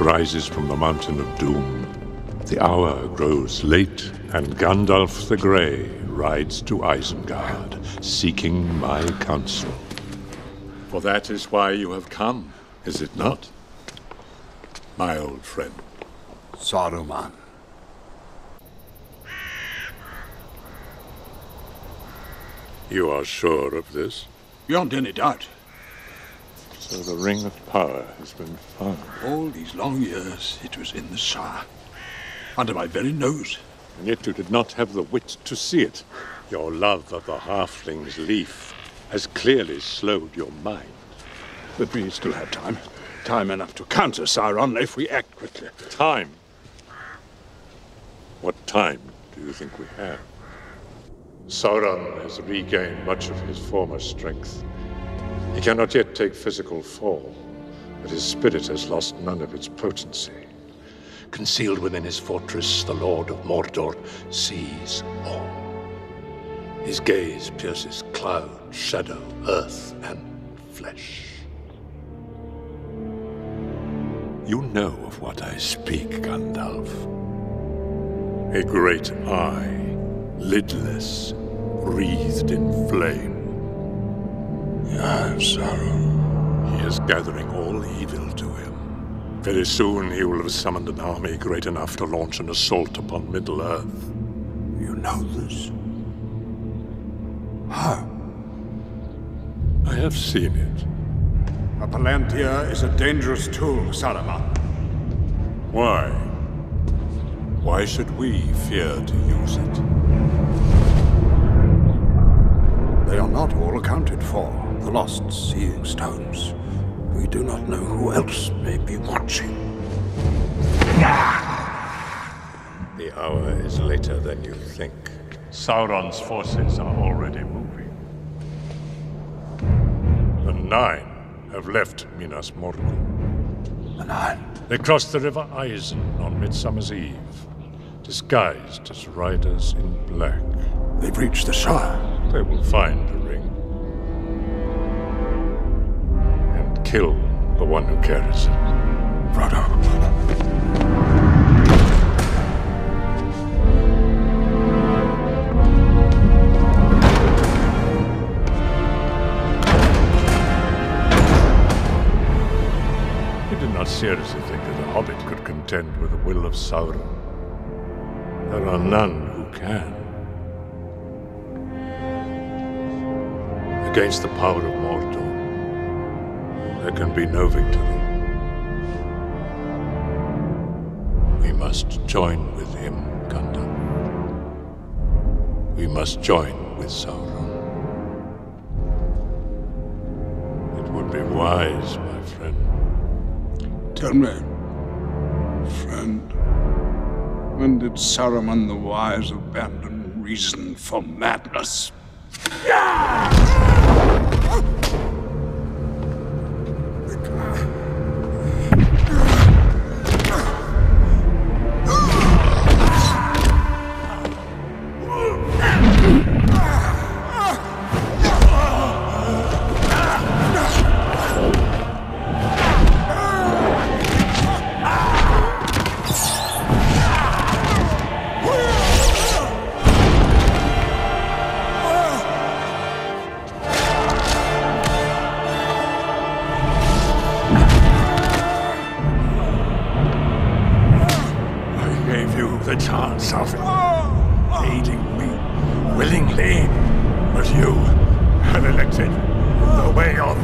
rises from the mountain of doom. The hour grows late, and Gandalf the Grey rides to Isengard, seeking my counsel. For that is why you have come, is it not? My old friend. Saruman. You are sure of this? Beyond any doubt. So the Ring of Power has been found. All these long years, it was in the Shire. Under my very nose. And yet you did not have the wit to see it. Your love of the halfling's leaf has clearly slowed your mind. But we still have time. Time enough to counter Sauron if we act quickly. Time? What time do you think we have? Sauron has regained much of his former strength. He cannot yet take physical form, but his spirit has lost none of its potency. Concealed within his fortress, the Lord of Mordor sees all. His gaze pierces cloud, shadow, earth, and flesh. You know of what I speak, Gandalf. A great eye, lidless, wreathed in flame. Yes, Sauron. He is gathering all evil to him. Very soon he will have summoned an army great enough to launch an assault upon Middle-earth. You know this? How? I have seen it. A Palantir is a dangerous tool, Saruman. Why? Why should we fear to use it? They are not all accounted for. The lost seeing stones. We do not know who else may be watching. The hour is later than you think. Sauron's forces are already moving. The Nine have left Minas Morgul. The Nine? They crossed the River Isen on Midsummer's Eve, disguised as riders in black. They've reached the Shire. They will find kill the one who carries it. Frodo. He did not seriously think that a hobbit could contend with the will of Sauron. There are none who can. Against the power of Mordor, there can be no victory. We must join with him, Gandalf. We must join with Sauron. It would be wise, my friend. Tell me, friend, when did Saruman the Wise abandon reason for madness? I the chance of aiding me willingly, but you have elected the way of